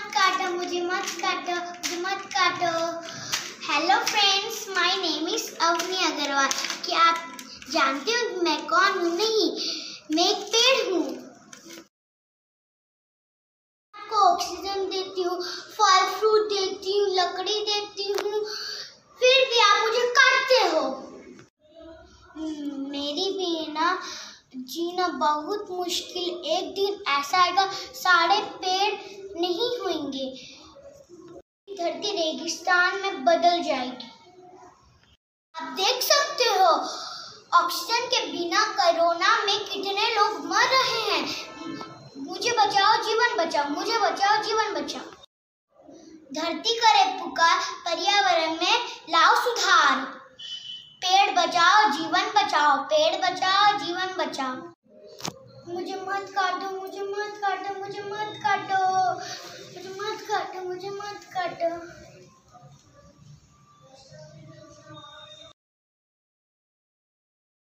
मत काटो, मुझे मत काटो, मुझे मत काटो। Hello friends my name is Avni Agarwal क्या आप जानते हो मैं कौन हूँ? नहीं, मैं एक पेड़ हूँ। आपको ऑक्सीजन देती हूँ, फल फ्रूट देती हूँ, लकड़ी देती हूँ, फिर भी आप मुझे काटते हो। मेरी भी ना जीना बहुत मुश्किल, एक दिन ऐसा आएगा, सारे पेड़ धरती रेगिस्तान में बदल जाएगी। आप देख सकते हो, ऑक्सीजन के बिना कोरोना में कितने लोग मर रहे हैं। मुझे बचाओ, जीवन बचाओ, मुझे बचाओ, जीवन बचाओ। धरती करे पुकार पर्यावरण में लाओ सुधार। पेड़ बचाओ, जीवन बचाओ, पेड़ बचाओ, जीवन बचाओ। मुझे मत काटो। 的。